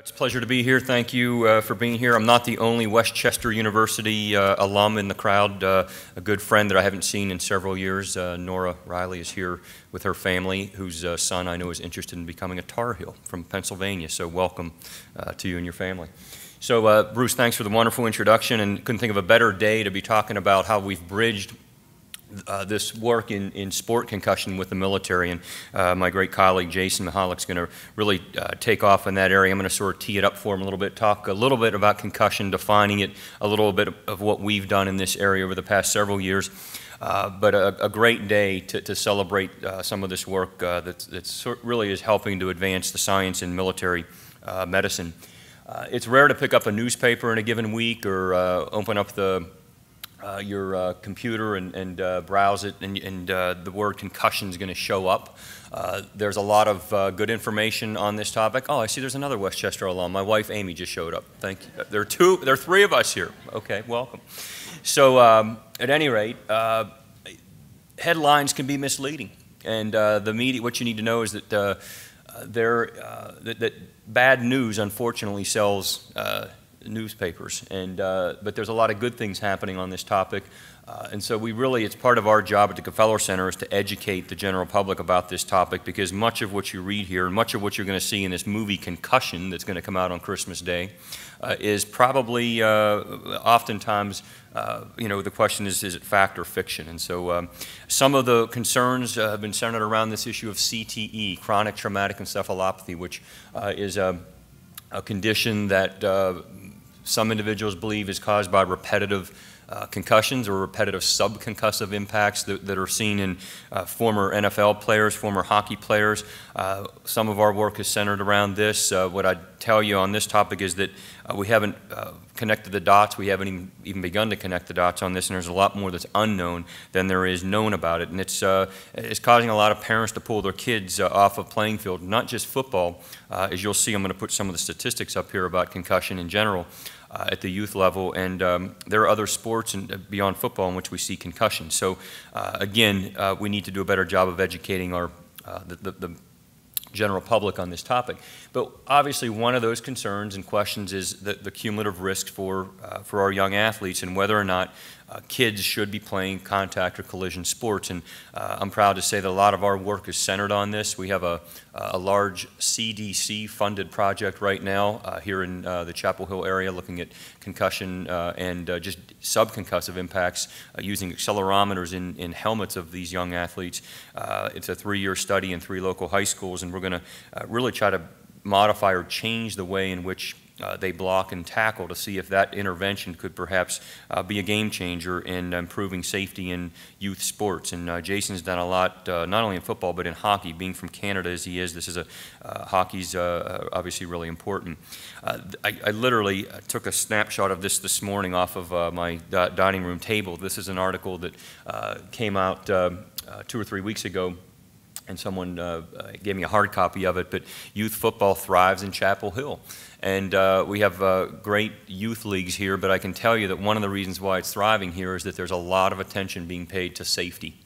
It's a pleasure to be here. Thank you uh, for being here. I'm not the only West Chester University uh, alum in the crowd. Uh, a good friend that I haven't seen in several years, uh, Nora Riley, is here with her family, whose uh, son I know is interested in becoming a Tar Heel from Pennsylvania. So, welcome uh, to you and your family. So, Bruce, thanks for the wonderful introduction, and couldn't think of a better day to be talking about how we've bridged uh, this work in, in sport concussion with the military. And uh, my great colleague Jason Mihalik is going to really uh, take off in that area. I'm going to sort of tee it up for him a little bit, talk a little bit about concussion, defining it, a little bit of what we've done in this area over the past several years. Uh, but a, a, great day to, to celebrate uh, some of this work uh, that that's really is helping to advance the science in military medicine. it's rare to pick up a newspaper in a given week or open up the uh, your uh, computer and, and uh, browse it, and, and uh, the word concussion is going to show up. Uh, there's a lot of uh, good information on this topic. Oh, I see there's another West Chester alum. My wife Amy just showed up. Thank you. There are two, there are three of us here. Okay, welcome. So, um, at any rate, headlines can be misleading. And the media, what you need to know is that, there, that, that, bad news, unfortunately, sells newspapers. And, uh, but there's a lot of good things happening on this topic. Uh, and so we really, it's part of our job at the Gfeller Center is to educate the general public about this topic because much of what you read here and much of what you're going to see in this movie Concussion that's going to come out on Christmas Day uh, is probably uh, oftentimes, uh, you know, the question is, is it fact or fiction? And so um, some of the concerns uh, have been centered around this issue of CTE, chronic traumatic encephalopathy, which is a, a condition that some individuals believe is caused by repetitive uh, concussions or repetitive subconcussive impacts that, that are seen in uh, former NFL players, former hockey players. Uh, some of our work is centered around this. Uh, what I'd tell you on this topic is that uh, we haven't uh, connected the dots. We haven't even, even begun to connect the dots on this, and there's a lot more that's unknown than there is known about it. And it's, it's causing a lot of parents to pull their kids off of playing field, not just football. as you'll see, I'm going to put some of the statistics up here about concussion in general uh, at the youth level, and um, there are other sports and, uh, beyond football in which we see concussions. So uh, again, uh, we need to do a better job of educating our the, the, the, general public on this topic. But obviously, one of those concerns and questions is the, the cumulative risk for uh, for our young athletes and whether or not uh, kids should be playing contact or collision sports. And uh, I'm proud to say that a lot of our work is centered on this. We have a, a large CDC funded project right now uh, here in uh, the Chapel Hill area looking at concussion uh, and uh, just subconcussive impacts using accelerometers in, in helmets of these young athletes. it's a three year study in three local high schools, and we're going to really try to modify or change the way in which uh, they block and tackle to see if that intervention could perhaps uh, be a game changer in improving safety in youth sports. And uh, Jason's done a lot, uh, not only in football, but in hockey. Being from Canada as he is, this is a uh, hockey's uh, obviously really important. I, I, literally took a snapshot of this this morning off of my dining room table. This is an article that came out two or three weeks ago and someone uh, gave me a hard copy of it, but youth football thrives in Chapel Hill. And uh, we have uh, great youth leagues here, but I can tell you that one of the reasons why it's thriving here is that there's a lot of attention being paid to safety.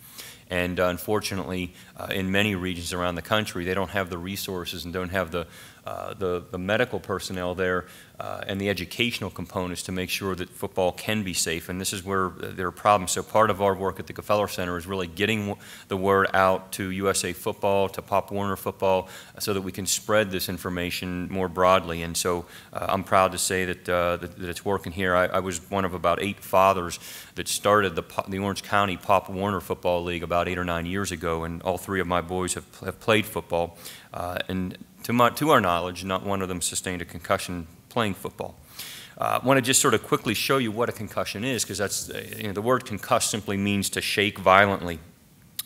And uh, unfortunately, uh, in many regions around the country, they don't have the resources and don't have the, uh, the, the, medical personnel there uh, and the educational components to make sure that football can be safe. And this is where there are problems. So part of our work at the Gfeller Center is really getting the word out to USA Football, to Pop Warner Football, so that we can spread this information more broadly. And so uh, I'm proud to say that, uh, that, that, it's working here. I, I, was one of about eight fathers that started the, the Orange County Pop Warner Football League about eight or nine years ago, and all three of my boys have, have played football. Uh, and to, my, to our knowledge, not one of them sustained a concussion playing football. Uh, I want to just sort of quickly show you what a concussion is, because that's uh, you know, the word concuss simply means to shake violently.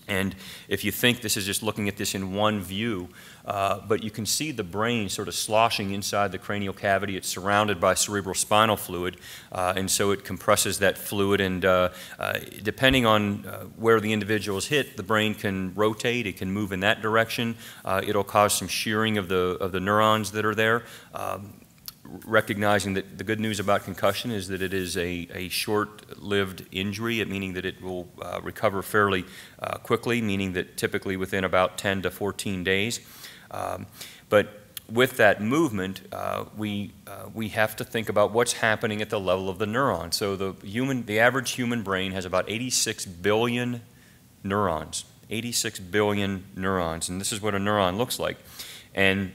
And if you think this is just looking at this in one view, uh, but you can see the brain sort of sloshing inside the cranial cavity. It's surrounded by cerebral spinal fluid, uh, and so it compresses that fluid. And uh, uh depending on uh, where the individual is hit, the brain can rotate. It can move in that direction. it'll cause some shearing of the of the neurons that are there. Um, recognizing that the good news about concussion is that it is a, a short-lived injury, meaning that it will uh, recover fairly uh, quickly, meaning that typically within about 10 to 14 days. Um, but with that movement, uh, we, uh, we have to think about what's happening at the level of the neuron. So the human, the average human brain has about 86 billion neurons, 86 billion neurons, and this is what a neuron looks like. And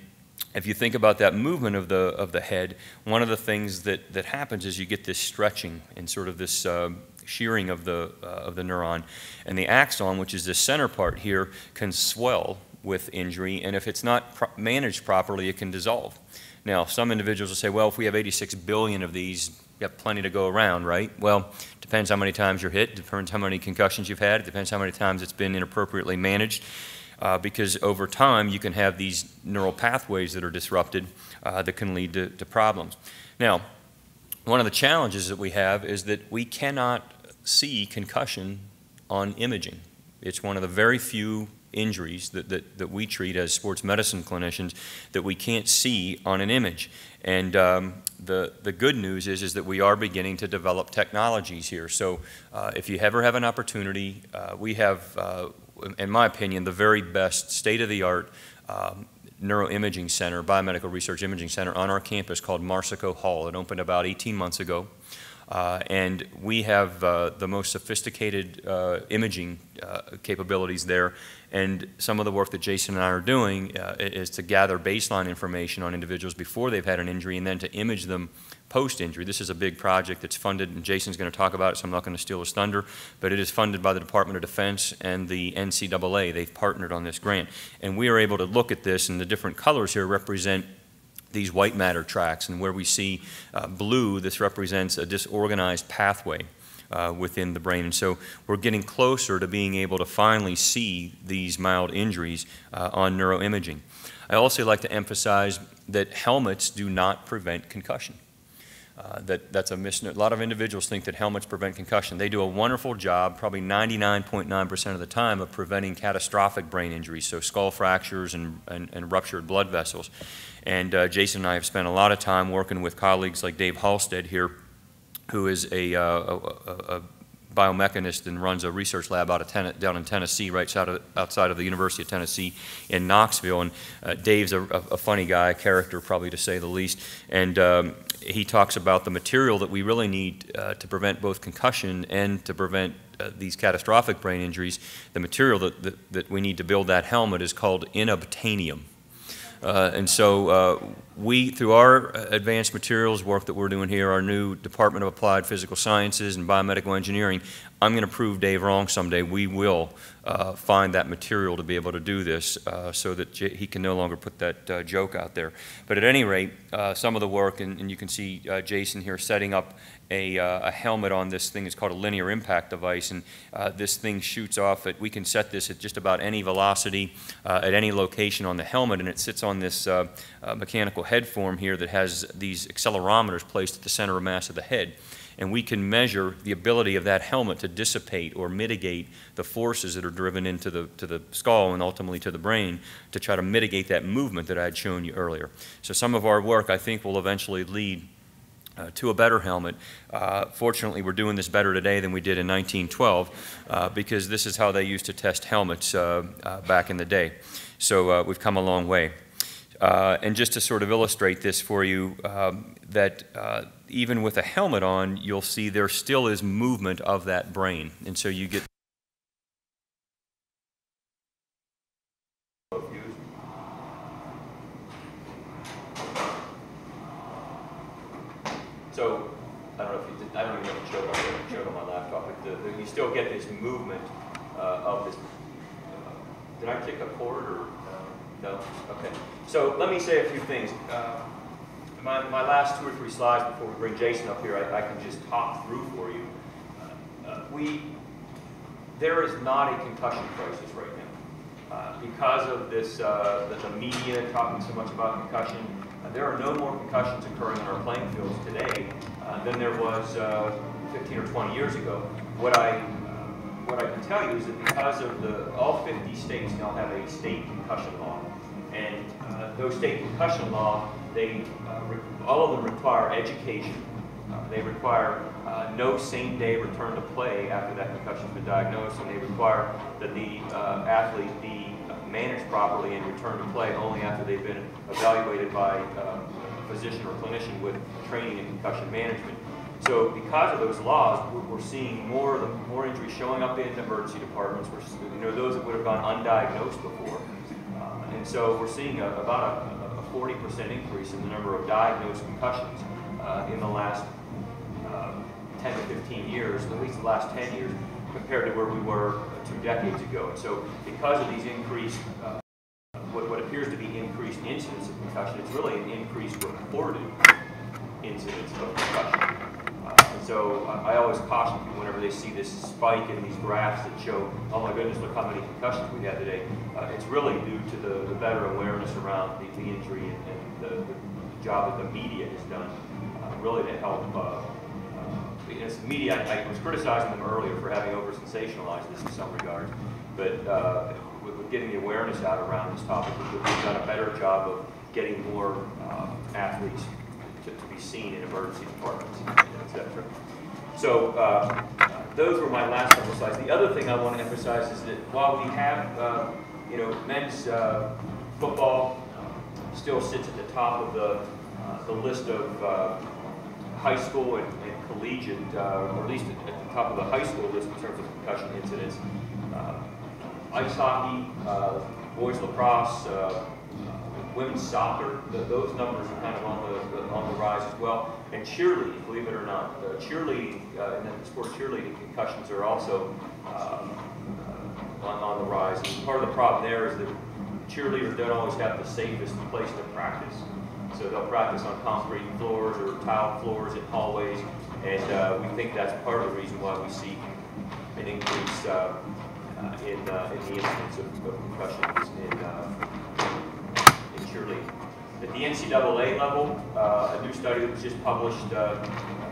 if you think about that movement of the, of the head, one of the things that, that happens is you get this stretching and sort of this uh, shearing of the, uh, of the neuron. And the axon, which is the center part here, can swell with injury, and if it's not pro managed properly, it can dissolve. Now, some individuals will say, well, if we have 86 billion of these, you have plenty to go around, right? Well, depends how many times you're hit, depends how many concussions you've had, it depends how many times it's been inappropriately managed. Uh, because over time you can have these neural pathways that are disrupted uh, that can lead to, to problems. Now, one of the challenges that we have is that we cannot see concussion on imaging. It's one of the very few injuries that, that, that we treat as sports medicine clinicians that we can't see on an image. And um, the, the good news is, is that we are beginning to develop technologies here. So uh, if you ever have an opportunity, uh, we have, uh, in my opinion, the very best state-of-the-art um, neuroimaging center, biomedical research imaging center on our campus called Marsico Hall. It opened about 18 months ago. Uh, and we have uh, the most sophisticated uh, imaging uh, capabilities there. And some of the work that Jason and I are doing uh, is to gather baseline information on individuals before they've had an injury and then to image them post-injury. This is a big project that's funded, and Jason's going to talk about it, so I'm not going to steal his thunder, but it is funded by the Department of Defense and the NCAA. They've partnered on this grant. And we are able to look at this, and the different colors here represent these white matter tracks. And where we see uh, blue, this represents a disorganized pathway. Uh, within the brain. And so we're getting closer to being able to finally see these mild injuries uh, on neuroimaging. I also like to emphasize that helmets do not prevent concussion. Uh, that, that's a misnomer. A lot of individuals think that helmets prevent concussion. They do a wonderful job, probably 99.9% of the time, of preventing catastrophic brain injuries, so skull fractures and, and, and ruptured blood vessels. And uh, Jason and I have spent a lot of time working with colleagues like Dave Halstead here, who is a, uh, a, a biomechanist and runs a research lab out of ten, down in Tennessee, right outside of, outside of the University of Tennessee in Knoxville. And uh, Dave's a, a, funny guy, a character probably to say the least. And um, he talks about the material that we really need uh, to prevent both concussion and to prevent uh, these catastrophic brain injuries. The material that, that, that we need to build that helmet is called unobtainium. Uh, and so uh, we, through our advanced materials work that we're doing here, our new Department of Applied Physical Sciences and Biomedical Engineering, I'm going to prove Dave wrong someday. We will uh, find that material to be able to do this uh, so that J he can no longer put that uh, joke out there. But at any rate, uh, some of the work, and, and you can see Jason here setting up a, uh, a, helmet on this thing. It's called a linear impact device, and uh, this thing shoots off at, we can set this at just about any velocity uh, at any location on the helmet, and it sits on this uh, uh, mechanical head form here that has these accelerometers placed at the center of mass of the head. And we can measure the ability of that helmet to dissipate or mitigate the forces that are driven into the, to the skull and ultimately to the brain to try to mitigate that movement that I had shown you earlier. So some of our work, I think, will eventually lead uh, to a better helmet. Uh, fortunately, we're doing this better today than we did in 1912 uh, because this is how they used to test helmets uh, uh, back in the day. So uh, we've come a long way. and just to sort of illustrate this for you, um, that even with a helmet on, you'll see there still is movement of that brain. And so you get So, I don't know if you did, I don't even know if it showed on, my laptop, but the, the, you still get this movement uh, of this. Uh, did I kick a cord or uh, no? Okay. So let me say a few things. My, my last two or three slides before we bring Jason up here, I, I can just talk through for you. Uh, uh, we, there is not a concussion crisis right now. Uh, because of this, uh, the, the, media talking so much about concussion, uh, there are no more concussions occurring on our playing fields today uh, than there was uh, 15 or 20 years ago. What I, what I can tell you is that because of the, all 50 states now have a state concussion law. And those state concussion law, they, uh, all of them require education. they require no same-day return to play after that concussion's been diagnosed, and they require that the athlete be managed properly and return to play only after they've been evaluated by uh, a physician or clinician with training in concussion management. So because of those laws, we're, seeing more of the, more injuries showing up in emergency departments. We're, you know, those that would have gone undiagnosed before. Uh, and so we're seeing a, about a 40% increase in the number of diagnosed concussions uh, in the last um, 10 to 15 years, at least the last 10 years, compared to where we were two decades ago. And so because of these increased, uh, what, what appears to be increased incidence of concussion, it's really an increased reported incidence of concussion. Uh, and so I I always caution people whenever they see this spike in these graphs that show, oh my goodness, look how many concussions we had today. Uh, it's really due to the, the better awareness around the, the injury and, and the, the job that the media has done, uh, really to help. Uh, uh, because media, I, I was criticizing them earlier for having over sensationalized this in some regards, but uh, with, with getting the awareness out around this topic, we've done a better job of getting more uh, athletes to, to be seen in emergency departments, et cetera. So uh, those were my last couple slides. The other thing I want to emphasize is that while we have, uh, you know, men's uh, football still sits at the top of the, uh, the list of uh, high school and, and collegiate, uh, or at least at, at the top of the high school list in terms of concussion incidents. Uh, ice hockey, uh, boys lacrosse, uh, uh, women's soccer, th- those numbers are kind of on the, the- on the rise as well. And cheerleading, believe it or not, cheerleading, uh, and then the sport cheerleading concussions are also um, uh, on, on the rise. And part of the problem there is that cheerleaders don't always have the safest place to practice. So they'll practice on concrete floors or tile floors in hallways, and uh, we think that's part of the reason why we see an increase uh, uh, in, uh, in the incidence of, of concussions in, uh, cheerleading. At the NCAA level, uh, a new study that was just published uh,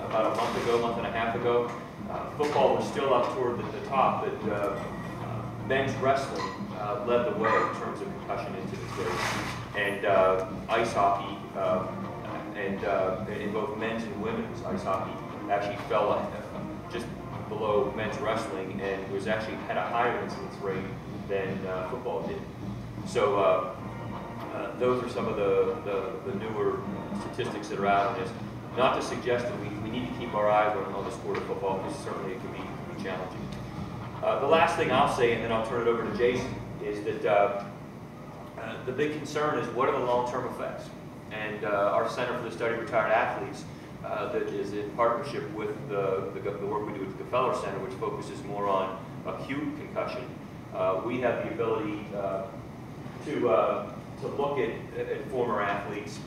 about a month ago, month and a half ago, uh, football was still up toward the, the top, but uh, uh, men's wrestling uh, led the way in terms of concussion incidence. And ice hockey, and in both men's and women's ice hockey, actually fell just below men's wrestling and was actually had a higher incidence rate than football did. So uh, those are some of the, the, the newer statistics that are out on this. Not to suggest that we, we need to keep our eyes on, on the sport of football, because certainly it can be, can be challenging. Uh, the last thing I'll say, and then I'll turn it over to Jason, is that uh, uh, the big concern is what are the long-term effects? And uh, our Center for the Study of Retired Athletes uh, that is in partnership with the, the, the work we do at the Gfeller Center, which focuses more on acute concussion. We have the ability to, to look at, at former athletes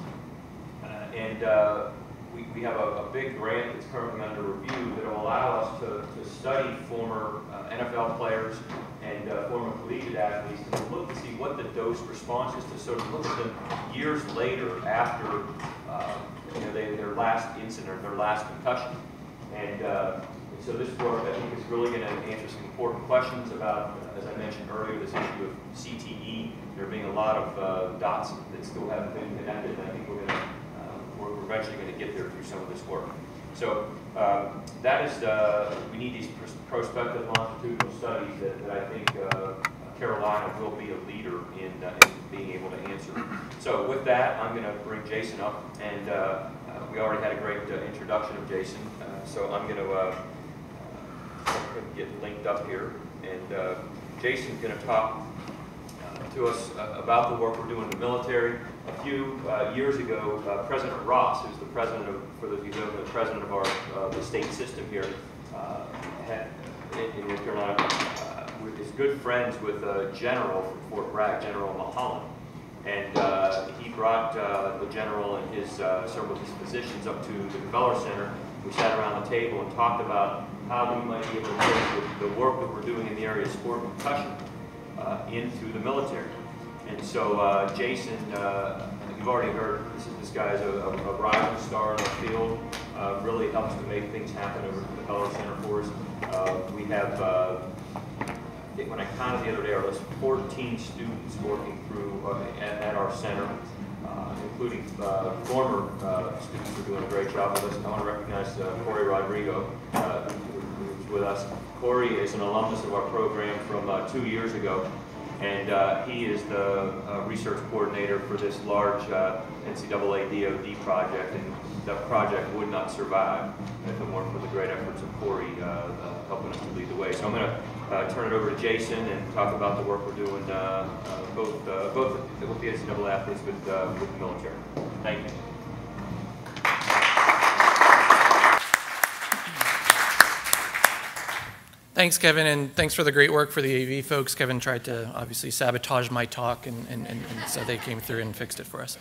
uh, and uh, we, we have a, a big grant that's currently under review that will allow us to, to study former uh, NFL players and uh, former collegiate athletes and to look to see what the dose response is to sort of look at them years later after uh, you know, they, their last incident or their last concussion. And uh, so this work, I think, is really going to answer some important questions about, uh, as I mentioned earlier, this issue of CTE. There being a lot of uh, dots that still haven't been connected, and I think we're going to uh, we're eventually going to get there through some of this work. So um, that is, uh, we need these pros- prospective longitudinal studies that, that I think uh, Carolina will be a leader in, uh, in being able to answer. So with that, I'm going to bring Jason up, and uh, uh, we already had a great uh, introduction of Jason, uh, so I'm going to uh, uh, get linked up here, and uh, Jason's going to talk uh, to us uh, about the work we're doing in the military. A few uh, years ago, uh, President Ross, who's the president of, for those of you who know, the president of our uh, the state system here, uh, had, in, North Carolina, is good friends with a general from Fort Bragg, General Mulholland. And he brought the general and his several of his physicians up to the Gfeller Center. We sat around the table and talked about how we might be able to take the, the work that we're doing in the area of sport and concussion uh, into the military. And so uh, Jason, uh, you've already heard, this, is, this guy's a, a, a rising star in the field, uh, really helps to make things happen over at the Gfeller Center for us. Uh, we have I when I counted the other day, there was 14 students working through at, at our center, including uh, former uh, students who are doing a great job with us. I want to recognize uh, Corey Rodrigo, uh, with us. Corey is an alumnus of our program from uh, two years ago, and uh, he is the uh, research coordinator for this large uh, NCAA DoD project, and the project would not survive if it weren't for the great efforts of Corey uh, helping us to lead the way. So I'm going to turn it over to Jason and talk about the work we're doing both both with the NCAA athletes, but with the military. Thank you. Thanks, Kevin, and thanks for the great work for the AV folks. Kevin tried to obviously sabotage my talk, and, and, and, and so they came through and fixed it for us.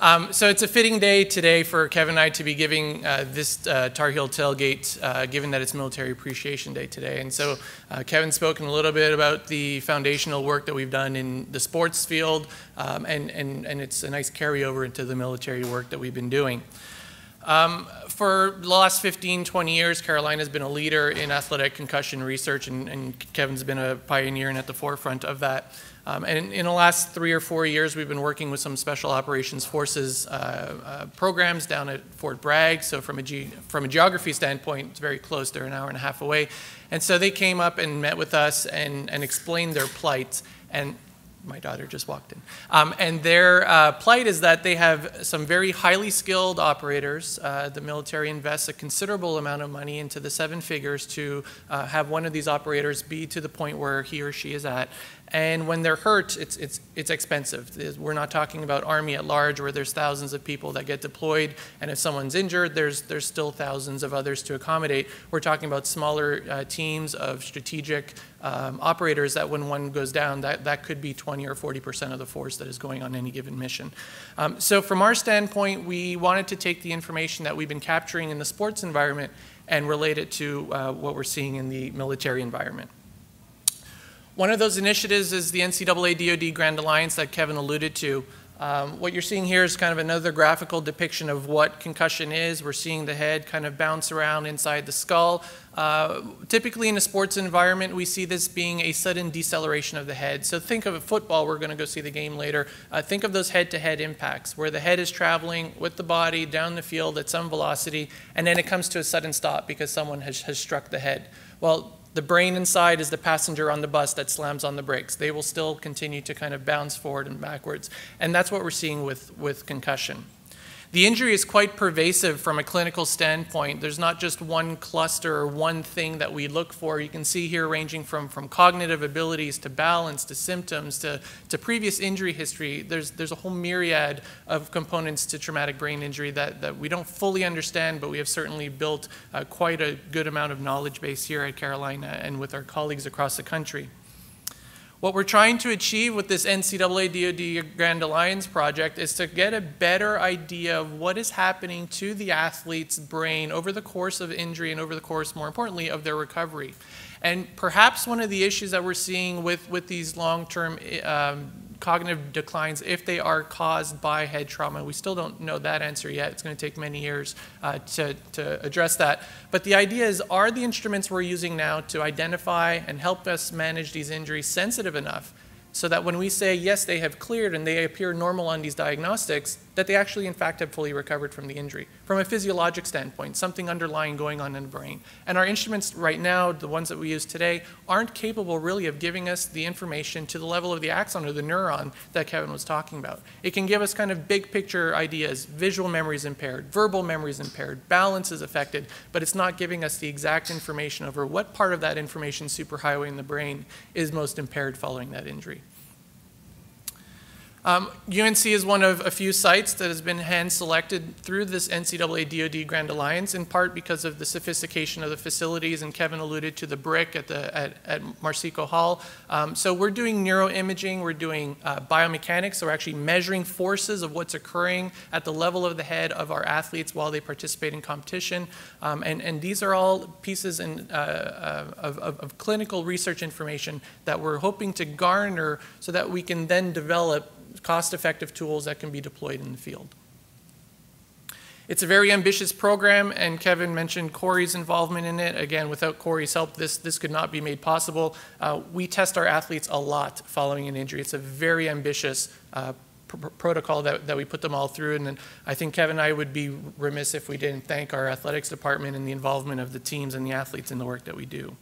Um, so it's a fitting day today for Kevin and I to be giving uh, this uh, Tar Heel tailgate, uh, given that it's Military Appreciation Day today. And so uh, Kevin's spoken a little bit about the foundational work that we've done in the sports field, um, and, and, and it's a nice carryover into the military work that we've been doing. Um, for the last 15, 20 years, Carolina has been a leader in athletic concussion research, and, and Kevin's been a pioneer and at the forefront of that. Um, and in, the last three or four years, we've been working with some Special Operations Forces uh, uh, programs down at Fort Bragg. So from a, from a geography standpoint, it's very close. They're an hour and a half away. And so they came up and met with us and, and explained their plight. And my daughter just walked in. Um, and their uh, plight is that they have some very highly skilled operators. Uh, the military invests a considerable amount of money into the seven figures to uh, have one of these operators be to the point where he or she is at. And when they're hurt, it's, it's, it's expensive. We're not talking about Army at large where there's thousands of people that get deployed, and if someone's injured, there's, there's still thousands of others to accommodate. We're talking about smaller uh, teams of strategic um, operators that when one goes down, that, that could be 20 or 40% of the force that is going on any given mission. Um, so from our standpoint, we wanted to take the information that we've been capturing in the sports environment and relate it to uh, what we're seeing in the military environment. One of those initiatives is the NCAA DoD Grand Alliance that Kevin alluded to. Um, what you're seeing here is kind of another graphical depiction of what concussion is. We're seeing the head kind of bounce around inside the skull. Uh, typically in a sports environment, we see this being a sudden deceleration of the head. So think of a football, we're going to go see the game later. Uh, think of those head-to-head -head impacts where the head is traveling with the body down the field at some velocity, and then it comes to a sudden stop because someone has, has struck the head. Well, the brain inside is the passenger on the bus that slams on the brakes. They will still continue to kind of bounce forward and backwards. And that's what we're seeing with, with concussion. The injury is quite pervasive from a clinical standpoint. There's not just one cluster or one thing that we look for. You can see here ranging from, from cognitive abilities to balance to symptoms to, to previous injury history. There's, there's a whole myriad of components to traumatic brain injury that, that we don't fully understand, but we have certainly built uh, quite a good amount of knowledge base here at Carolina and with our colleagues across the country. What we're trying to achieve with this NCAA DoD Grand Alliance project is to get a better idea of what is happening to the athlete's brain over the course of injury and over the course, more importantly, of their recovery. And perhaps one of the issues that we're seeing with, with these long-term um, cognitive declines if they are caused by head trauma. We still don't know that answer yet. It's going to take many years uh, to, to address that. But the idea is, are the instruments we're using now to identify and help us manage these injuries sensitive enough so that when we say, yes, they have cleared and they appear normal on these diagnostics, that they actually, in fact, have fully recovered from the injury. From a physiologic standpoint, something underlying going on in the brain. And our instruments right now, the ones that we use today, aren't capable really of giving us the information to the level of the axon or the neuron that Kevin was talking about. It can give us kind of big picture ideas, visual memory is impaired, verbal memory is impaired, balance is affected, but it's not giving us the exact information over what part of that information superhighway in the brain is most impaired following that injury. Um, UNC is one of a few sites that has been hand selected through this NCAA DoD Grand Alliance, in part because of the sophistication of the facilities, and Kevin alluded to the brick at, the, at, at Marsico Hall. Um, so we're doing neuroimaging, we're doing uh, biomechanics, so we're actually measuring forces of what's occurring at the level of the head of our athletes while they participate in competition. Um, and, and these are all pieces in, uh, uh, of, of, of clinical research information that we're hoping to garner so that we can then develop cost-effective tools that can be deployed in the field. It's a very ambitious program, and Kevin mentioned Corey's involvement in it. Again, without Corey's help, this, this could not be made possible. Uh, we test our athletes a lot following an injury. It's a very ambitious uh, pr protocol that, that we put them all through, and I think Kevin and I would be remiss if we didn't thank our athletics department and the involvement of the teams and the athletes in the work that we do.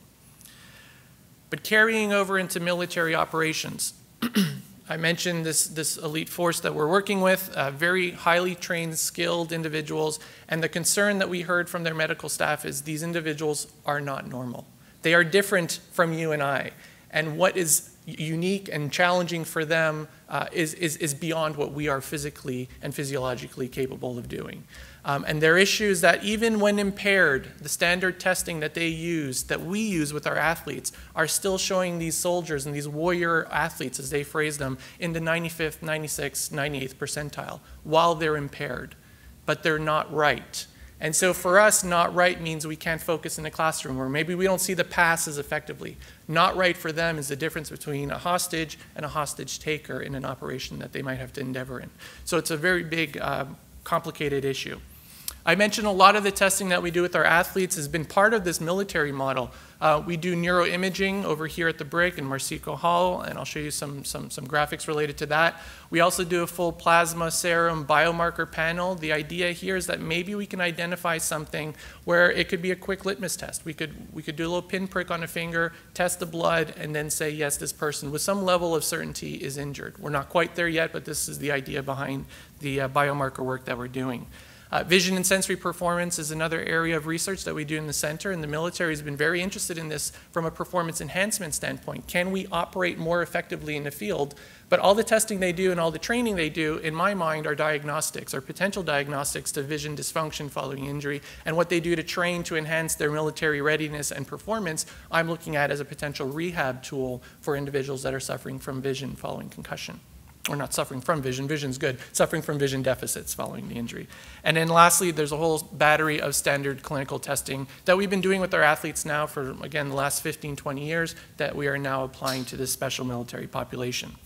But carrying over into military operations, I mentioned this, this elite force that we're working with, uh, very highly trained, skilled individuals, and the concern that we heard from their medical staff is these individuals are not normal. They are different from you and I. And what is unique and challenging for them uh, is, is, is beyond what we are physically and physiologically capable of doing. Um, and there are issues that even when impaired, the standard testing that they use, that we use with our athletes, are still showing these soldiers and these warrior athletes, as they phrase them, in the 95th, 96th, 98th percentile while they're impaired. But they're not right. And so for us, not right means we can't focus in the classroom, or maybe we don't see the pass as effectively. Not right for them is the difference between a hostage and a hostage taker in an operation that they might have to endeavor in. So it's a very big, uh, complicated issue. I mentioned a lot of the testing that we do with our athletes has been part of this military model. Uh, we do neuroimaging over here at the BRIC in Marsico Hall, and I'll show you some, some, some graphics related to that. We also do a full plasma serum biomarker panel. The idea here is that maybe we can identify something where it could be a quick litmus test. We could, we could do a little pinprick on a finger, test the blood, and then say, yes, this person with some level of certainty is injured. We're not quite there yet, but this is the idea behind the uh, biomarker work that we're doing. Uh, vision and sensory performance is another area of research that we do in the center, and the military has been very interested in this from a performance enhancement standpoint. Can we operate more effectively in the field? But all the testing they do and all the training they do, in my mind, are diagnostics, or potential diagnostics to vision dysfunction following injury, and what they do to train to enhance their military readiness and performance, I'm looking at as a potential rehab tool for individuals that are suffering from vision following concussion or not suffering from vision, vision's good, suffering from vision deficits following the injury. And then lastly, there's a whole battery of standard clinical testing that we've been doing with our athletes now for, again, the last 15, 20 years that we are now applying to this special military population.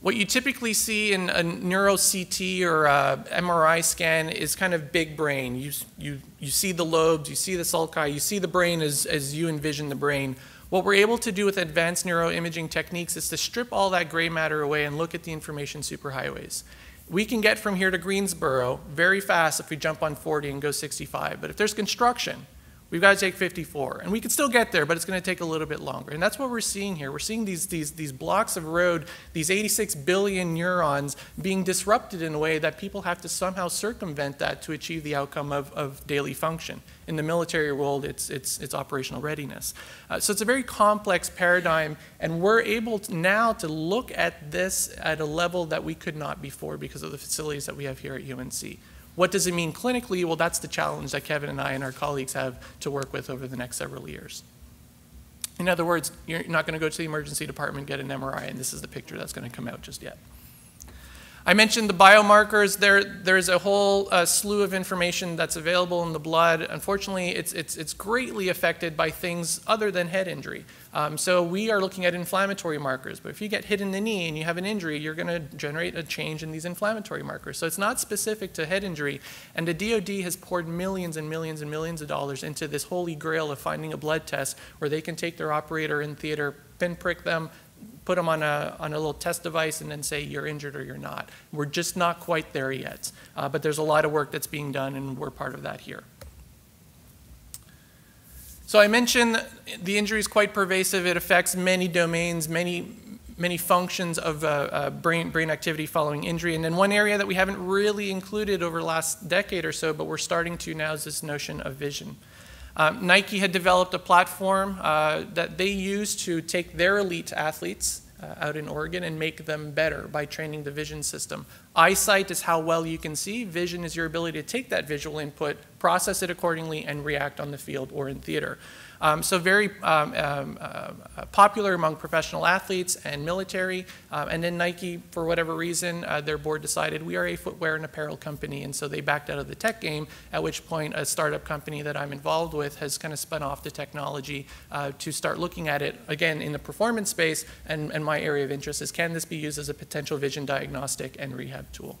What you typically see in a neuro CT or uh, a MRI scan is kind of big brain. You, you, you see the lobes, you see the sulci, you see the brain as, as you envision the brain. What we're able to do with advanced neuroimaging techniques is to strip all that gray matter away and look at the information superhighways. We can get from here to Greensboro very fast if we jump on 40 and go 65, but if there's construction, We've got to take 54. And we can still get there, but it's going to take a little bit longer. And that's what we're seeing here. We're seeing these, these, these blocks of road, these 86 billion neurons being disrupted in a way that people have to somehow circumvent that to achieve the outcome of, of daily function. In the military world, it's, it's, it's operational readiness. Uh, so it's a very complex paradigm, and we're able to now to look at this at a level that we could not before because of the facilities that we have here at UNC. What does it mean clinically? Well, that's the challenge that Kevin and I and our colleagues have to work with over the next several years. In other words, you're not going to go to the emergency department, get an MRI, and this is the picture that's going to come out just yet. I mentioned the biomarkers. There, there's a whole uh, slew of information that's available in the blood. Unfortunately, it's, it's, it's greatly affected by things other than head injury. Um, so we are looking at inflammatory markers. But if you get hit in the knee and you have an injury, you're going to generate a change in these inflammatory markers. So it's not specific to head injury. And the DoD has poured millions and millions and millions of dollars into this holy grail of finding a blood test where they can take their operator in theater, pinprick them, put them on a, on a little test device and then say you're injured or you're not. We're just not quite there yet. Uh, but there's a lot of work that's being done, and we're part of that here. So I mentioned the injury is quite pervasive. It affects many domains, many, many functions of uh, uh, brain, brain activity following injury. And then one area that we haven't really included over the last decade or so, but we're starting to now is this notion of vision. Um, Nike had developed a platform uh, that they use to take their elite athletes uh, out in Oregon and make them better by training the vision system. Eyesight is how well you can see. Vision is your ability to take that visual input, process it accordingly, and react on the field or in theater. Um, so very um, um, uh, popular among professional athletes and military. Um, and then Nike, for whatever reason, uh, their board decided we are a footwear and apparel company, and so they backed out of the tech game. At which point, a startup company that I'm involved with has kind of spun off the technology uh, to start looking at it again in the performance space. And, and my area of interest is can this be used as a potential vision diagnostic and rehab tool?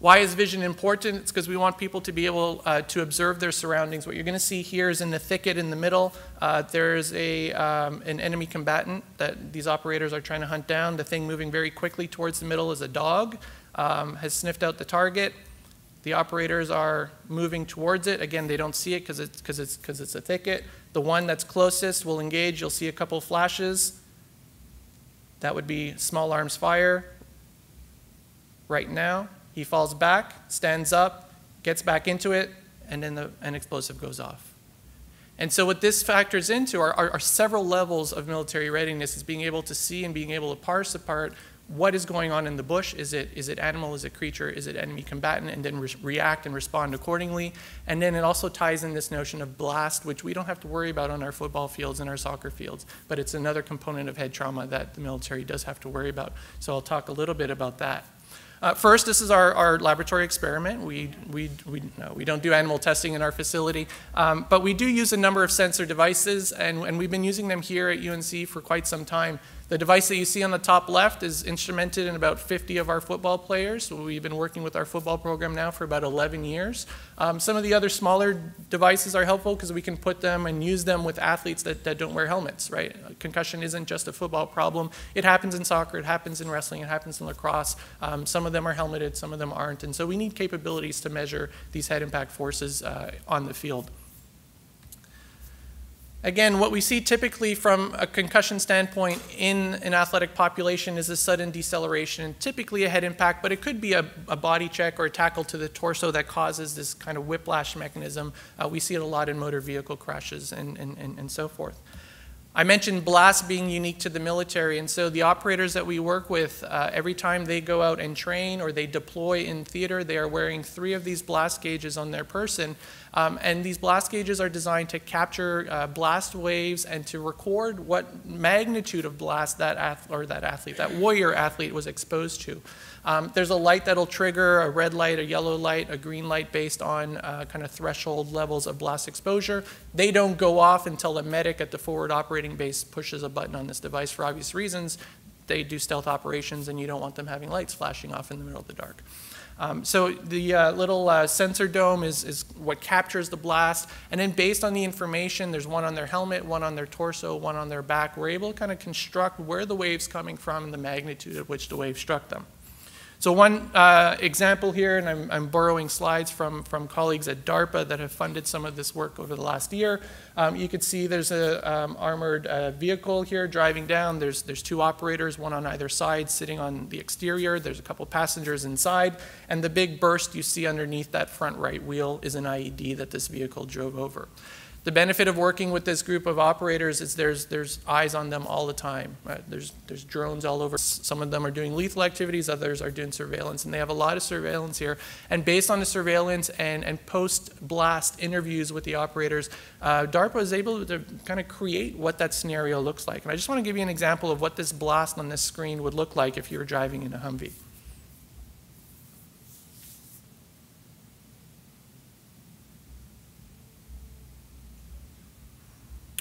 Why is vision important? It's because we want people to be able uh, to observe their surroundings. What you're going to see here is in the thicket in the middle, uh, there's a, um, an enemy combatant that these operators are trying to hunt down. The thing moving very quickly towards the middle is a dog, um, has sniffed out the target. The operators are moving towards it. Again, they don't see it because it's, cause it's, cause it's a thicket. The one that's closest will engage. You'll see a couple flashes. That would be small arms fire. Right now, he falls back, stands up, gets back into it, and then the, an explosive goes off. And so what this factors into are, are, are, several levels of military readiness is being able to see and being able to parse apart what is going on in the bush. Is it, is it animal, is it creature, is it enemy combatant, and then re react and respond accordingly. And then it also ties in this notion of blast, which we don't have to worry about on our football fields and our soccer fields, but it's another component of head trauma that the military does have to worry about. So I'll talk a little bit about that. Uh, first, this is our, our laboratory experiment. We, we, we, no, we don't do animal testing in our facility, um, but we do use a number of sensor devices, and, and we've been using them here at UNC for quite some time the device that you see on the top left is instrumented in about 50 of our football players. We've been working with our football program now for about 11 years. Um, some of the other smaller devices are helpful because we can put them and use them with athletes that, that don't wear helmets, right? Concussion isn't just a football problem. It happens in soccer, it happens in wrestling, it happens in lacrosse. Um, some of them are helmeted, some of them aren't. And so we need capabilities to measure these head impact forces uh, on the field. Again, what we see typically from a concussion standpoint in an athletic population is a sudden deceleration, typically a head impact, but it could be a, a body check or a tackle to the torso that causes this kind of whiplash mechanism. Uh, we see it a lot in motor vehicle crashes and, and, and, and so forth. I mentioned blast being unique to the military, and so the operators that we work with, uh, every time they go out and train or they deploy in theater, they are wearing three of these blast gauges on their person. Um, and these blast gauges are designed to capture uh, blast waves and to record what magnitude of blast that, or that athlete, that warrior athlete was exposed to. Um, there's a light that'll trigger a red light, a yellow light, a green light based on uh, kind of threshold levels of blast exposure. They don't go off until a medic at the forward operating base pushes a button on this device for obvious reasons. They do stealth operations and you don't want them having lights flashing off in the middle of the dark. Um, so the uh, little uh, sensor dome is, is what captures the blast. And then based on the information, there's one on their helmet, one on their torso, one on their back. We're able to kind of construct where the wave's coming from and the magnitude at which the wave struck them. So one uh, example here, and I'm, I'm, borrowing slides from, from colleagues at DARPA that have funded some of this work over the last year. Um, you can see there's an um, armored uh, vehicle here driving down. There's, there's two operators, one on either side, sitting on the exterior. There's a couple passengers inside. And the big burst you see underneath that front right wheel is an IED that this vehicle drove over. The benefit of working with this group of operators is there's, there's eyes on them all the time. Right? There's, there's drones all over. Some of them are doing lethal activities, others are doing surveillance, and they have a lot of surveillance here. And based on the surveillance and, and post-blast interviews with the operators, uh, DARPA is able to kind of create what that scenario looks like. And I just want to give you an example of what this blast on this screen would look like if you were driving in a Humvee.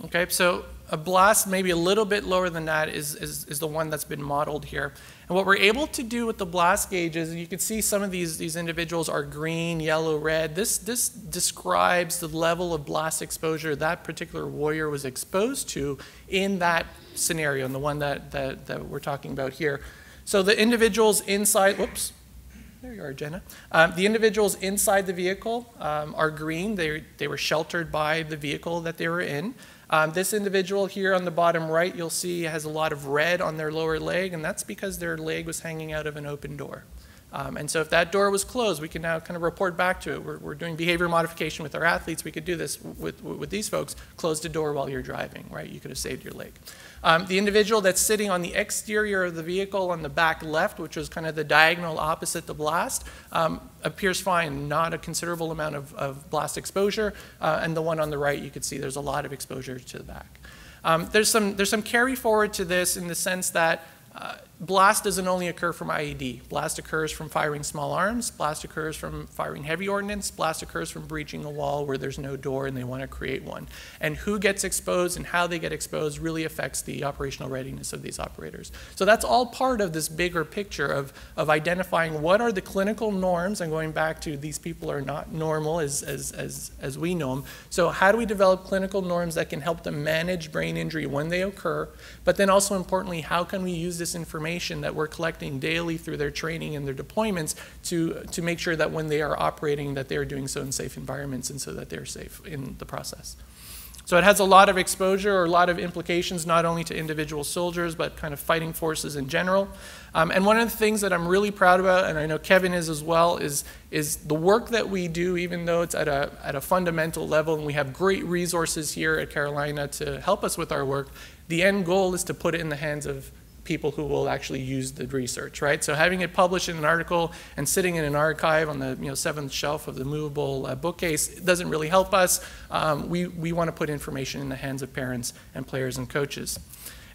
Okay, so a blast maybe a little bit lower than that is, is, is, the one that's been modeled here. And what we're able to do with the blast gauges, you can see some of these, these individuals are green, yellow, red. This, this describes the level of blast exposure that particular warrior was exposed to in that scenario, and the one that, that, that we're talking about here. So the individuals inside, whoops, there you are, Jenna. Um, the individuals inside the vehicle um, are green. They, they were sheltered by the vehicle that they were in. Um, this individual here on the bottom right, you'll see has a lot of red on their lower leg, and that's because their leg was hanging out of an open door. Um, and so if that door was closed, we can now kind of report back to it. We're, we're doing behavior modification with our athletes. We could do this with, with these folks. Close the door while you're driving, right? You could have saved your leg. Um, the individual that's sitting on the exterior of the vehicle on the back left, which was kind of the diagonal opposite the blast, um, appears fine, not a considerable amount of, of blast exposure. Uh, and the one on the right, you can see there's a lot of exposure to the back. Um, there's, some, there's some carry forward to this in the sense that uh, blast doesn't only occur from IED. Blast occurs from firing small arms. Blast occurs from firing heavy ordnance. Blast occurs from breaching a wall where there's no door and they want to create one. And who gets exposed and how they get exposed really affects the operational readiness of these operators. So that's all part of this bigger picture of, of identifying what are the clinical norms and going back to these people are not normal as, as, as, as we know them. So how do we develop clinical norms that can help them manage brain injury when they occur? But then also importantly, how can we use this information information that we're collecting daily through their training and their deployments to, to make sure that when they are operating that they are doing so in safe environments and so that they're safe in the process. So it has a lot of exposure or a lot of implications, not only to individual soldiers, but kind of fighting forces in general. Um, and one of the things that I'm really proud about, and I know Kevin is as well, is, is the work that we do, even though it's at a, at a fundamental level, and we have great resources here at Carolina to help us with our work, the end goal is to put it in the hands of people who will actually use the research, right? So having it published in an article and sitting in an archive on the you know, seventh shelf of the movable uh, bookcase doesn't really help us. Um, we we want to put information in the hands of parents and players and coaches.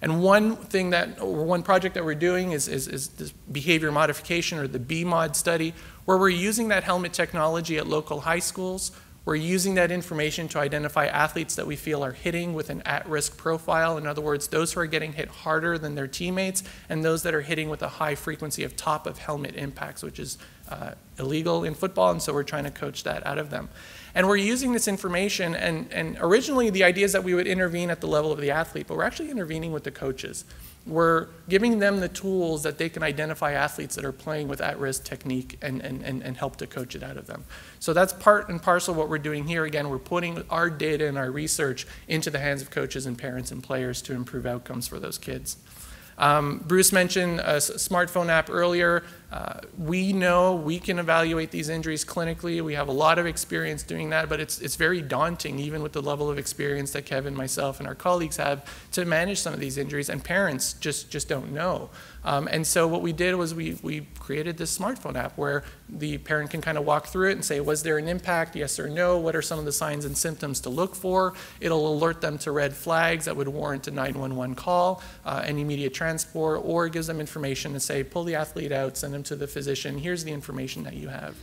And one thing that, or one project that we're doing is, is, is this behavior modification or the BMOD study, where we're using that helmet technology at local high schools we're using that information to identify athletes that we feel are hitting with an at risk profile. In other words, those who are getting hit harder than their teammates and those that are hitting with a high frequency of top of helmet impacts, which is uh, illegal in football, and so we're trying to coach that out of them. And we're using this information, and, and originally the idea is that we would intervene at the level of the athlete, but we're actually intervening with the coaches. We're giving them the tools that they can identify athletes that are playing with at-risk technique and, and, and, and help to coach it out of them. So that's part and parcel of what we're doing here. Again, we're putting our data and our research into the hands of coaches and parents and players to improve outcomes for those kids. Um, Bruce mentioned a smartphone app earlier. Uh, we know we can evaluate these injuries clinically. We have a lot of experience doing that, but it's, it's very daunting, even with the level of experience that Kevin, myself, and our colleagues have to manage some of these injuries, and parents just, just don't know. Um, and so what we did was we, we created this smartphone app where the parent can kind of walk through it and say, was there an impact, yes or no? What are some of the signs and symptoms to look for? It'll alert them to red flags that would warrant a 911 call, uh, an immediate transport, or gives them information to say, pull the athlete out, send them to the physician, here's the information that you have.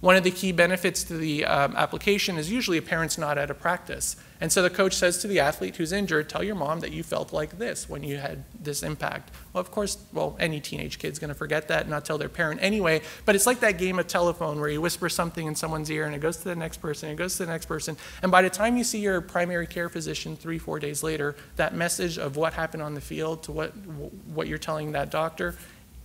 One of the key benefits to the um, application is usually a parent's not at a practice. And so the coach says to the athlete who's injured, tell your mom that you felt like this when you had this impact. Well, of course, well, any teenage kid's going to forget that and not tell their parent anyway. But it's like that game of telephone where you whisper something in someone's ear and it goes to the next person, it goes to the next person. And by the time you see your primary care physician three, four days later, that message of what happened on the field to what, what you're telling that doctor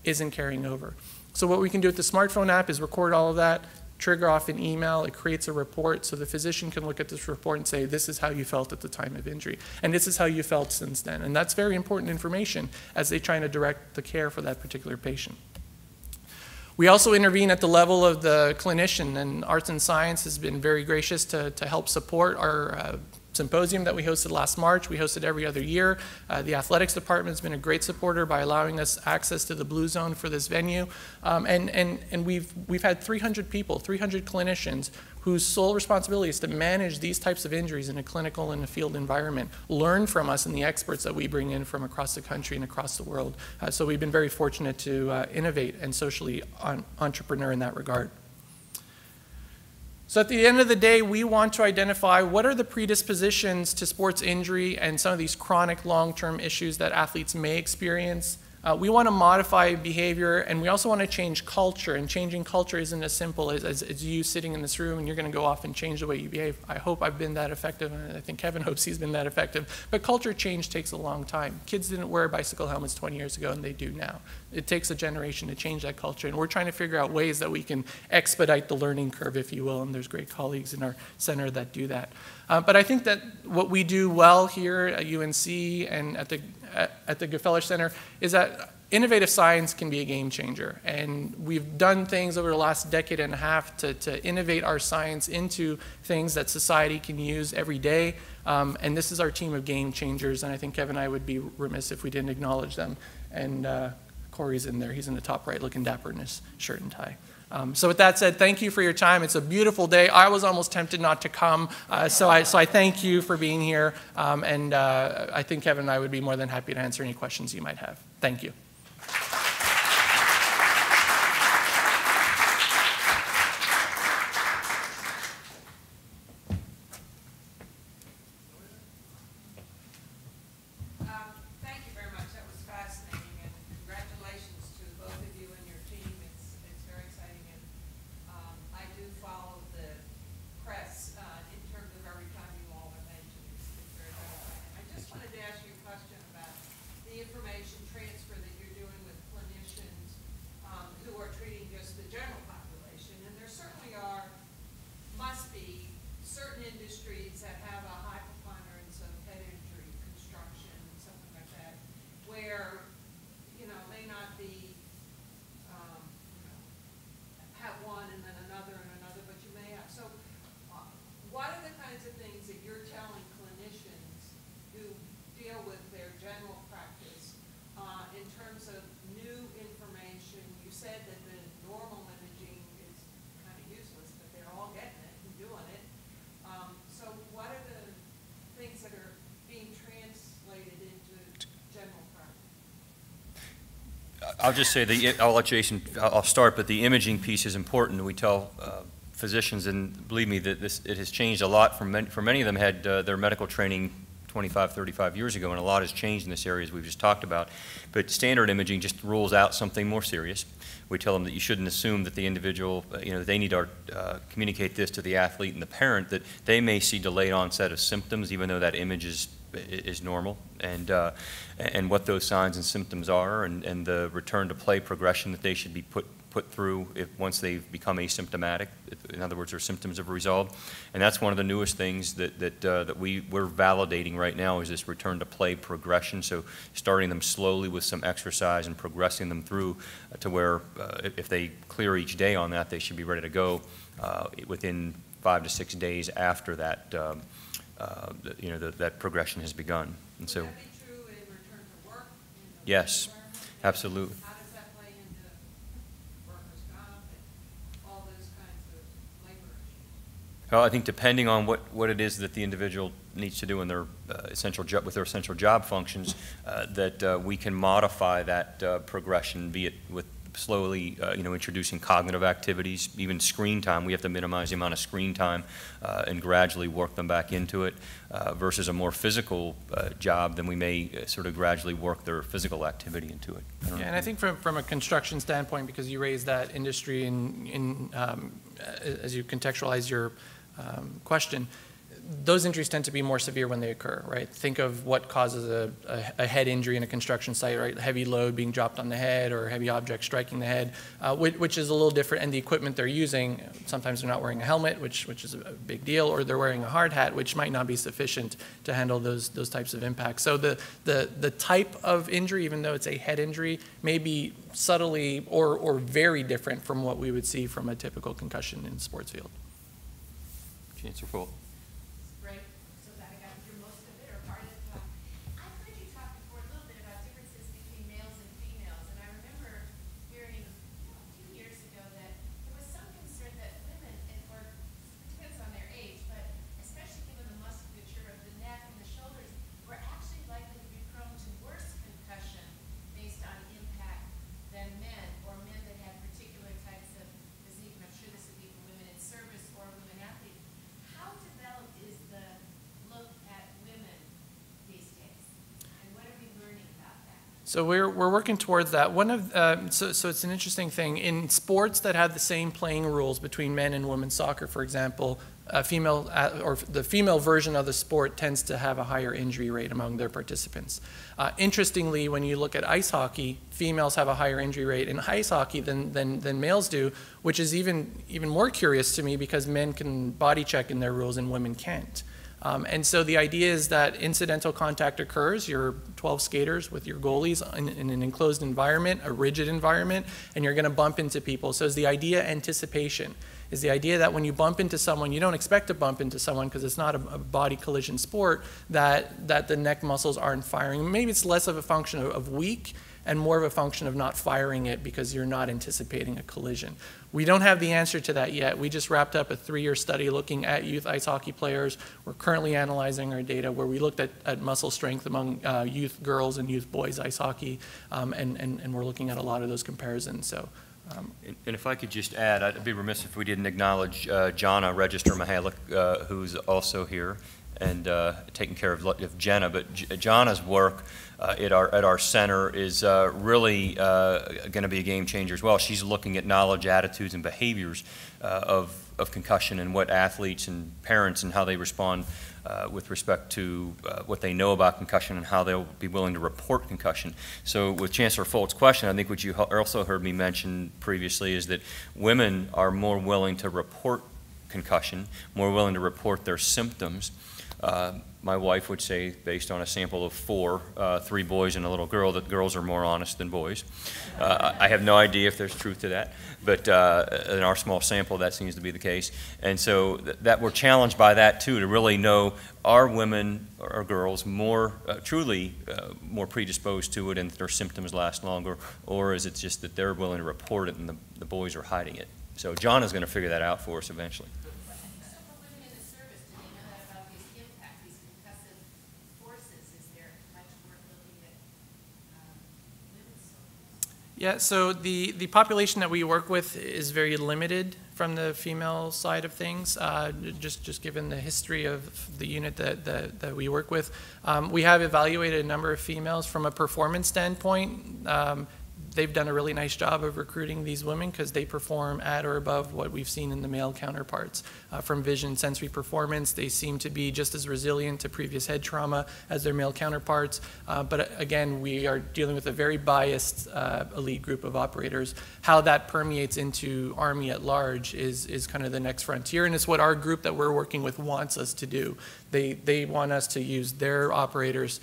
isn't carrying over. So what we can do with the smartphone app is record all of that, trigger off an email, it creates a report so the physician can look at this report and say, this is how you felt at the time of injury, and this is how you felt since then. And that's very important information as they try to direct the care for that particular patient. We also intervene at the level of the clinician, and Arts and Science has been very gracious to, to help support our uh, symposium that we hosted last March. We hosted every other year. Uh, the athletics department has been a great supporter by allowing us access to the Blue Zone for this venue. Um, and and, and we've, we've had 300 people, 300 clinicians whose sole responsibility is to manage these types of injuries in a clinical and a field environment, learn from us and the experts that we bring in from across the country and across the world. Uh, so we've been very fortunate to uh, innovate and socially entrepreneur in that regard. So at the end of the day, we want to identify what are the predispositions to sports injury and some of these chronic long-term issues that athletes may experience uh, we want to modify behavior and we also want to change culture. And changing culture isn't as simple as, as, as you sitting in this room and you're going to go off and change the way you behave. I hope I've been that effective, and I think Kevin hopes he's been that effective. But culture change takes a long time. Kids didn't wear bicycle helmets 20 years ago, and they do now. It takes a generation to change that culture. And we're trying to figure out ways that we can expedite the learning curve, if you will. And there's great colleagues in our center that do that. Uh, but I think that what we do well here at UNC and at the at, at the Gfeller Center is that innovative science can be a game changer. And we've done things over the last decade and a half to, to innovate our science into things that society can use every day. Um, and this is our team of game changers. And I think Kevin and I would be remiss if we didn't acknowledge them. And uh, Corey's in there. He's in the top right looking dapper in his shirt and tie. Um, so with that said, thank you for your time. It's a beautiful day. I was almost tempted not to come, uh, so, I, so I thank you for being here. Um, and uh, I think Kevin and I would be more than happy to answer any questions you might have. Thank you. I'll just say, the I'll let Jason, I'll start, but the imaging piece is important. We tell uh, physicians, and believe me, that this, it has changed a lot for many, for many of them had uh, their medical training 25, 35 years ago, and a lot has changed in this area, as we've just talked about. But standard imaging just rules out something more serious. We tell them that you shouldn't assume that the individual, uh, you know, they need to uh, communicate this to the athlete and the parent, that they may see delayed onset of symptoms, even though that image is, is normal, and, uh, and what those signs and symptoms are, and, and the return to play progression that they should be put put through if, once they've become asymptomatic. In other words, their symptoms have resolved. And that's one of the newest things that, that, uh, that we, we're validating right now is this return to play progression. So starting them slowly with some exercise and progressing them through uh, to where uh, if they clear each day on that, they should be ready to go uh, within five to six days after that, um, uh, you know, the, that progression has begun. And so, Would that be true in return to work? in the Yes, environment? absolutely. How does that play into workers' comp and all those kinds of labor issues? Well, I think depending on what, what it is that the individual needs to do in their uh, essential job, with their essential job functions, uh, that uh, we can modify that uh, progression, be it with slowly, uh, you know, introducing cognitive activities, even screen time. We have to minimize the amount of screen time uh, and gradually work them back into it uh, versus a more physical uh, job, then we may uh, sort of gradually work their physical activity into it. Yeah, know. and I think from, from a construction standpoint, because you raised that industry in, in, um, as you contextualize your um, question, those injuries tend to be more severe when they occur, right? Think of what causes a, a, a head injury in a construction site, right? Heavy load being dropped on the head or heavy object striking the head, uh, which, which is a little different. And the equipment they're using, sometimes they're not wearing a helmet, which, which is a a big deal, or they're wearing a hard hat, which might not be sufficient to handle those, those types of impacts. So the, the, the type of injury, even though it's a head injury, may be subtly or, or very different from what we would see from a typical concussion in the sports field. Chancellor Folt. Right, so that I got through most of it or part of the talk. I've heard you talk before a little bit about differences between males and females, and I remember hearing you know, a few years ago that there was some concern that women, and or depends on their age, but especially given the musculature of the neck and the shoulders, were actually likely to be prone to worse concussion based on impact than men, or men that had particular types of physique, and I'm sure this would be for women in service or women athletes. How developed is the look at women these days? And what are we learning about that? So we're, we're working towards that. One of, uh, so, so it's an interesting thing. In sports that have the same playing rules between men and women's soccer, for example, female, uh, or the female version of the sport tends to have a higher injury rate among their participants. Uh, interestingly, when you look at ice hockey, females have a higher injury rate in ice hockey than, than, than males do, which is even, even more curious to me because men can body check in their rules and women can't. Um, and so the idea is that incidental contact occurs. You're 12 skaters with your goalies in, in an enclosed environment, a rigid environment, and you're going to bump into people. So is the idea anticipation? Is the idea that when you bump into someone, you don't expect to bump into someone because it's not a, a body collision sport, that, that the neck muscles aren't firing. Maybe it's less of a function of, of weak and more of a function of not firing it because you're not anticipating a collision. We don't have the answer to that yet. We just wrapped up a three-year study looking at youth ice hockey players. We're currently analyzing our data where we looked at, at muscle strength among uh, youth girls and youth boys ice hockey, um, and, and, and we're looking at a lot of those comparisons. So um, And and if I could just add, I'd be remiss if we didn't acknowledge uh, Johna Register Mihalik, uh, who's also here and uh, taking care of of Jenna. But Johna's work uh, at our, at our center is uh, really going to be a game changer as well. She's looking at knowledge, attitudes, and behaviors uh, of, of concussion and what athletes and parents and how they respond uh, with respect to uh, what they know about concussion and how they'll be willing to report concussion. So with Chancellor Folt's question, I think what you also heard me mention previously is that women are more willing to report concussion, more willing to report their symptoms. Uh, My wife would say, based on a sample of four, uh, three boys and a little girl, that girls are more honest than boys. Uh, I have no idea if there's truth to that, but uh, in our small sample, that seems to be the case. And so th- that we're challenged by that too, to really know, are women or girls more, uh, truly more predisposed to it and their symptoms last longer, or is it just that they're willing to report it and the, the boys are hiding it? So John is going to figure that out for us eventually. So for women in the service, do they know that about these impact, these concussive forces? Is there much work looking at um, women's soldiers? Yeah, so the, the population that we work with is very limited from the female side of things, uh, just, just given the history of the unit that, that, that we work with. Um, we have evaluated a number of females from a performance standpoint. Um, they've done a really nice job of recruiting these women because they perform at or above what we've seen in the male counterparts. Uh, from vision, sensory performance, they seem to be just as resilient to previous head trauma as their male counterparts. Uh, but uh, again, we are dealing with a very biased uh, elite group of operators. How that permeates into Army at large is, is kind of the next frontier, and it's what our group that we're working with wants us to do. They, they want us to use their operators,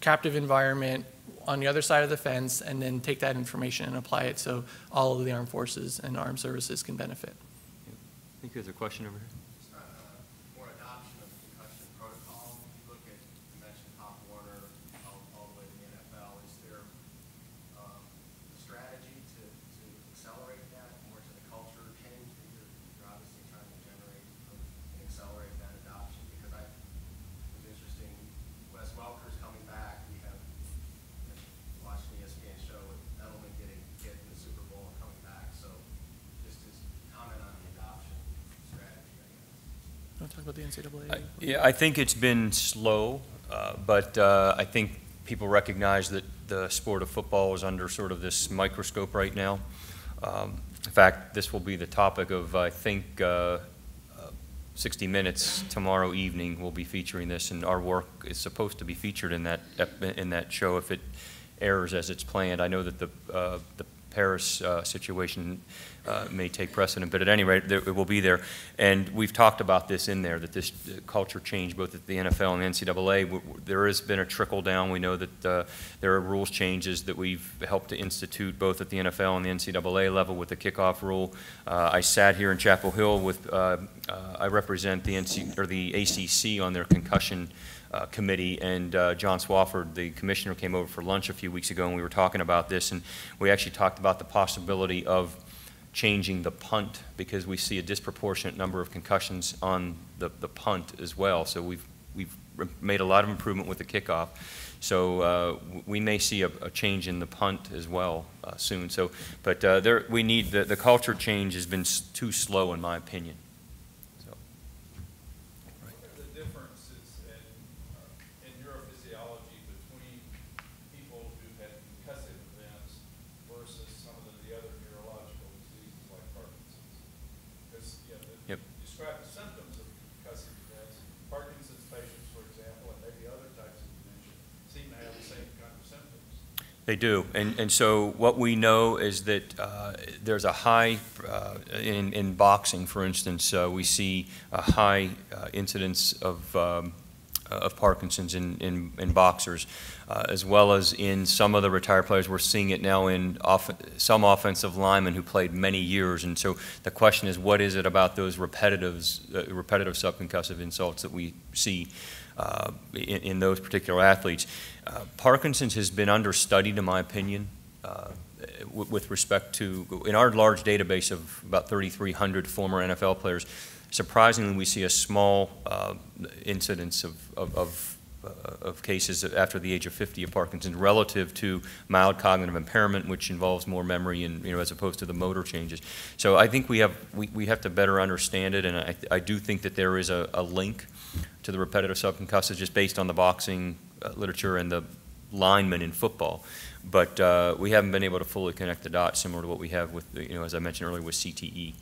captive environment, on the other side of the fence and then take that information and apply it so all of the armed forces and armed services can benefit. I think there's a question over here. Just on, uh, more adoption of concussion protocol, if you look at, you mentioned Pop Warner, all, all the way to the NFL, is there, um, a strategy to, to accelerate that, more to the culture change that you're, you're obviously trying to generate um, and accelerate that adoption? Because I, it was interesting, Wes Welker's coming back, we have, watching the ESPN show with Edelman getting, getting the Super Bowl and coming back, so just his comment on the adoption strategy, I guess. You want to talk about the NCAA? I- Yeah, I think it's been slow, uh, but uh, I think people recognize that the sport of football is under sort of this microscope right now. Um, In fact, this will be the topic of, I think, uh, uh, 60 Minutes tomorrow evening. We'll be featuring this, and our work is supposed to be featured in that, in that show if it airs as it's planned. I know that the, uh, the Paris uh, situation uh, may take precedent, but at any rate, there- it will be there. And we've talked about this in there, that this uh, culture change, both at the NFL and the NCAA, there has been a trickle down. We know that uh, there are rules changes that we've helped to institute both at the NFL and the NCAA level with the kickoff rule. Uh, I sat here in Chapel Hill with, uh, I represent the NC, or the ACC on their concussion uh, committee, and uh, John Swofford, the commissioner, came over for lunch a few weeks ago, and we were talking about this, and we actually talked about the possibility of changing the punt, because we see a disproportionate number of concussions on the, the punt as well. So we've, we've made a lot of improvement with the kickoff. So uh, we may see a, a change in the punt as well uh, soon. So, but uh, there, we need, the, the culture change has been too slow, in my opinion. So, What are the differences in, uh, in neurophysiology between people who've had concussive events versus some of the, the other neurological diseases like Parkinson's? Because, you know, the- Yep. you describe the symptoms of concussive events, Parkinson's patients, for example, and maybe other types of dementia, seem to have the same kind of symptoms. They do, and, and so what we know is that uh, there's a high, uh, in, in boxing, for instance, uh, we see a high uh, incidence of, um, of Parkinson's in, in, in boxers, uh, as well as in some of the retired players. We're seeing it now in off, some offensive linemen who played many years, and so the question is, what is it about those repetitives, uh, repetitive subconcussive insults that we see uh, in, in those particular athletes? Uh, Parkinson's has been understudied, in my opinion, uh, with, respect to, in our large database of about 3,300 former NFL players, surprisingly, we see a small uh, incidence of, of, of, of cases after the age of 50 of Parkinson's relative to mild cognitive impairment, which involves more memory and, you know, as opposed to the motor changes. So I think we have, we, we have to better understand it, and I, I do think that there is a, a link to the repetitive subconcussive just based on the boxing uh, literature and the linemen in football. But uh, we haven't been able to fully connect the dots, similar to what we have with, you know, as I mentioned earlier, with CTE.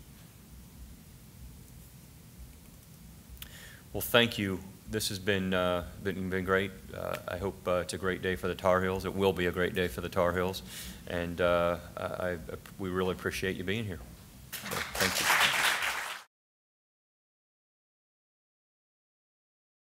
Well, thank you. This has been, uh, been, been great. Uh, I hope uh, it's a great day for the Tar Heels. It will be a great day for the Tar Heels. And uh, I, I- we really appreciate you being here. So, Thank you.